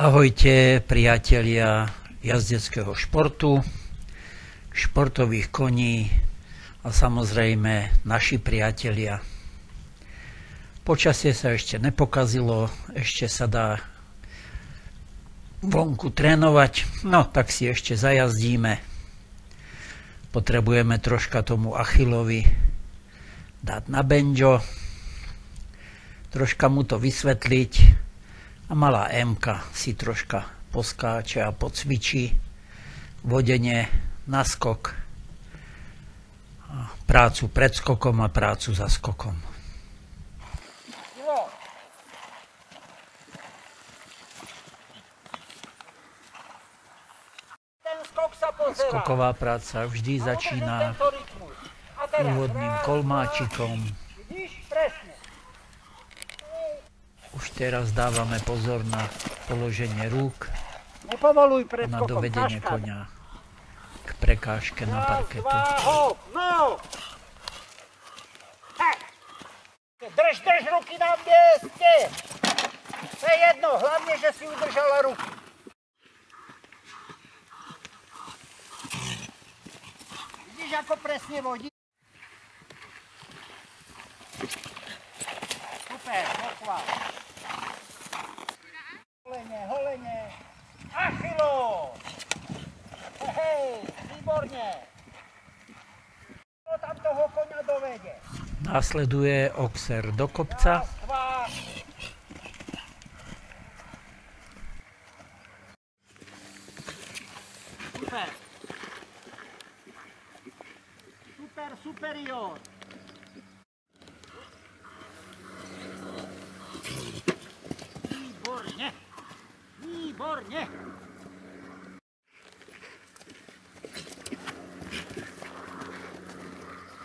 Ahojte priatelia jazdeckého športu, športových koní a samozrejme naši priatelia. Počasie sa ešte nepokazilo, ešte sa dá vonku trénovať, no tak si ešte zajazdíme. Potrebujeme troška tomu Achilovi dať na benjo, troška mu to vysvetliť, a malá Mka si troška poskáče a pocvičí vodenie na skok, prácu pred skokom a prácu za skokom. Skoková práca vždy začína úvodným kolmáčikom, Už teraz dávame pozor na položenie rúk pred na dovedenie konia k prekážke na parketu. Drž, drž ruky na mieste! To je jedno, hlavne, že si udržala ruky. Vidíš, ako presne vodí? Super, pochvál. Holenie, holenie. Achilo! Hej, výborne. Tam toho koňa dovede? Následuje oxer do kopca, Raz, dva. Super. Super, superior. Výborne. Výborne.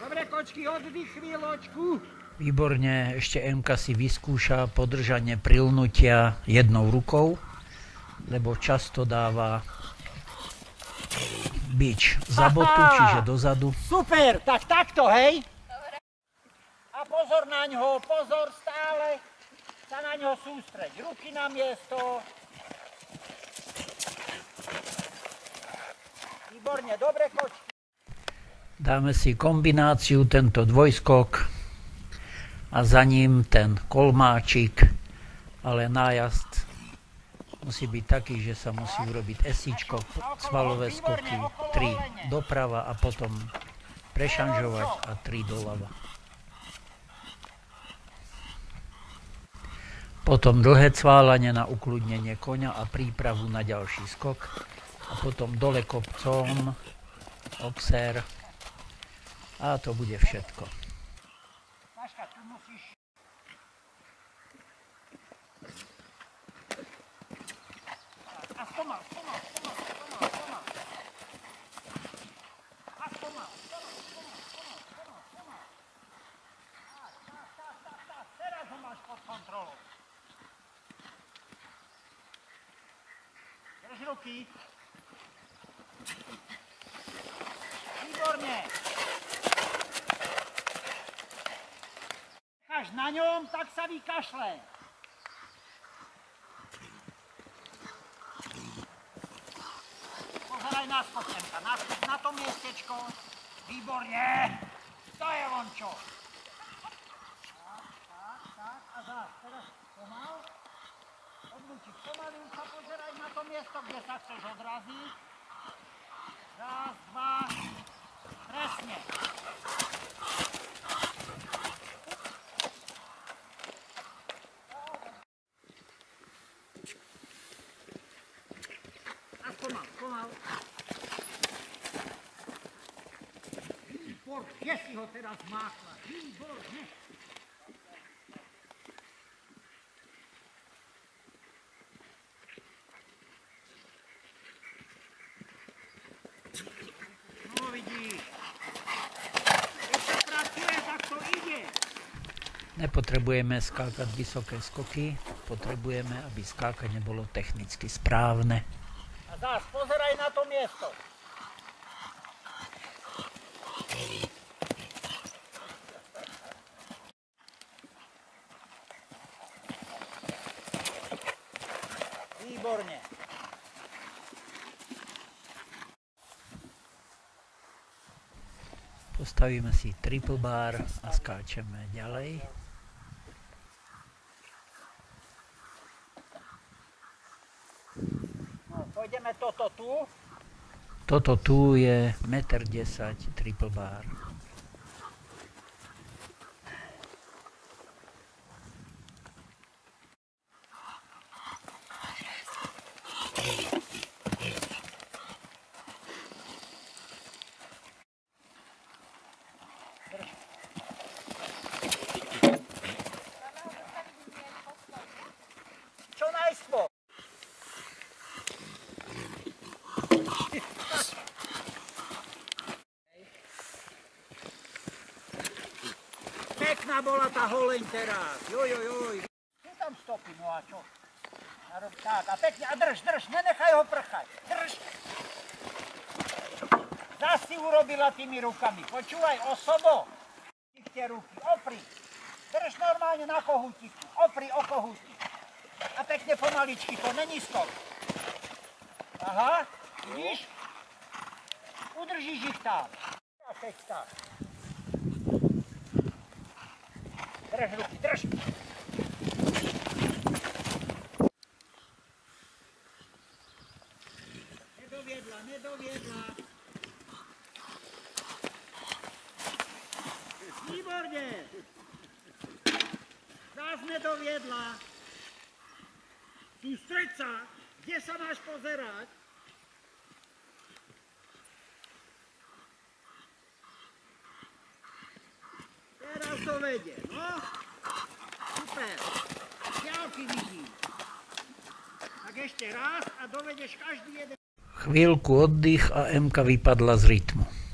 Dobre, kočky, oddych chvíľočku. výborne ešte MK si vyskúša podržanie prilnutia jednou rukou, lebo často dáva bič za botu, čiže dozadu. Super, tak takto, hej? A pozor na ňo, pozor stále sa na ňo sústreď. Ruky na miesto. Výborne, dobre. Dáme si kombináciu, tento dvojskok a za ním ten kolmáčik, ale nájazd musí byť taký, že sa musí urobiť esíčko, svalové skoky, 3 doprava a potom prešanžovať a 3 doľava. Potom dlhé cválanie na ukludnenie koňa a prípravu na ďalší skok. A potom dole kopcom, oxer, a to bude všetko. Saška, tu musíš... A spomal, spomal, spomal, spomal, spomal. A spomal, spomal, spomal, spomal, spomal, spomal. Tak, tak, tak, tak, tak. Teraz ho máš pod kontrolou. Drž ruky. Výborne. Až na ňom, tak sa vykašle. Pozeraj na skokenka, na, na to miestečko. Výborne. To je on čo. Teraz pomal. Odlučiť sa pozeraj na to miesto, kde sa chceš odraziť. Raz, dva. Presne. A pomal, pomal. Výborne si ho teraz máchla. Výborne. No vidíš. Keď sa pracuje, tak to ide. Nepotrebujeme skákať vysoké skoky, potrebujeme, aby skákanie bolo technicky správne. A zás, pozeraj na to miesto. Výborne. Postavíme si triple bar a skáčeme ďalej. No, pôjdeme toto tu. Toto tu je 1,10 m triple bar. Čo najskôr. Pekná bola tá holeň teraz. Joj, joj, joj. Sú tam stopy, no a čo? Narob tak, a pekne, a drž, drž, nenechaj ho prchať. Drž. Zas si urobila tými rukami. Počúvaj, osobo. Tie ruky, opri. Drž normálne na kohútiku. Opri o kohútik. A pekne pomaličky, to není stop. Aha, vidíš? Udržíš ich tam. A teď tak. Drž ruky, drž. Nedoviedla, nedoviedla. Výborne. Zás nedoviedla. Sústreď sa, kde sa máš pozerať. Teraz to vedie, no. Super. Ďalky vidím. Tak ešte raz a dovedeš každý jeden Chvíľku oddych a MK vypadla z rytmu.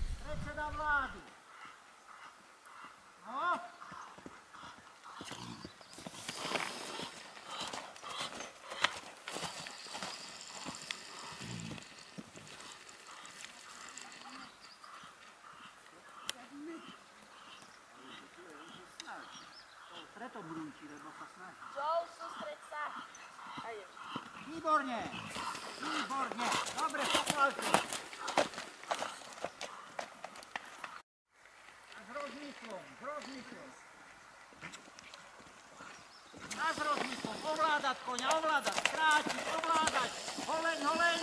Preto brúči, lebo sa snaží. Joe, sústreď sa. Výborne, výborne, dobre, pochváľte. A s rozmyslom, s rozmyslom. A s rozmyslom, ovládať koňa, ovládať, skrátiť, ovládať, holeň, holeň.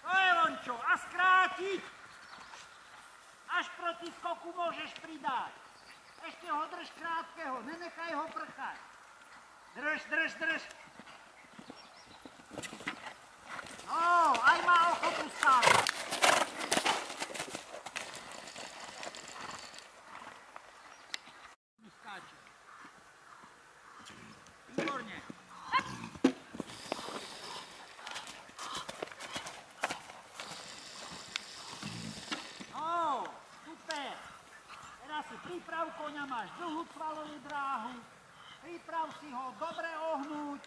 To je lončo, a skrátiť. Až proti skoku môžeš pridať. Ešte ho drž krátkeho, nenechaj ho prchať. Drž, drž, drž. No, aj má ochotu stávať. Skáče. Výborne. No, super. Teraz si priprav koňa, máš dlhú svalovú dráhu. Priprav si ho dobre ohnúť.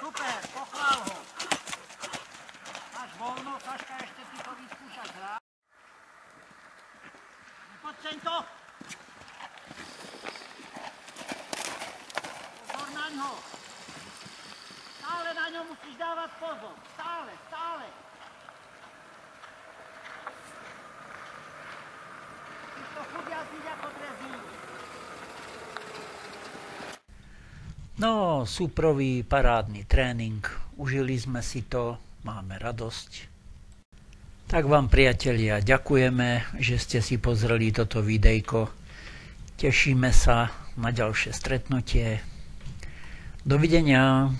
Super, pochvál ho. Máš voľno, Saška, ešte ti to vyskúšať hrať. Poď sem to. Pozor na ňo. Ňo musíš dávať pozor. Stále, stále. To. No, súprový parádny tréning. Užili sme si to, máme radosť. Tak vám priatelia, ďakujeme, že ste si pozreli toto videjko. Tešíme sa na ďalšie stretnutie. Dovidenia.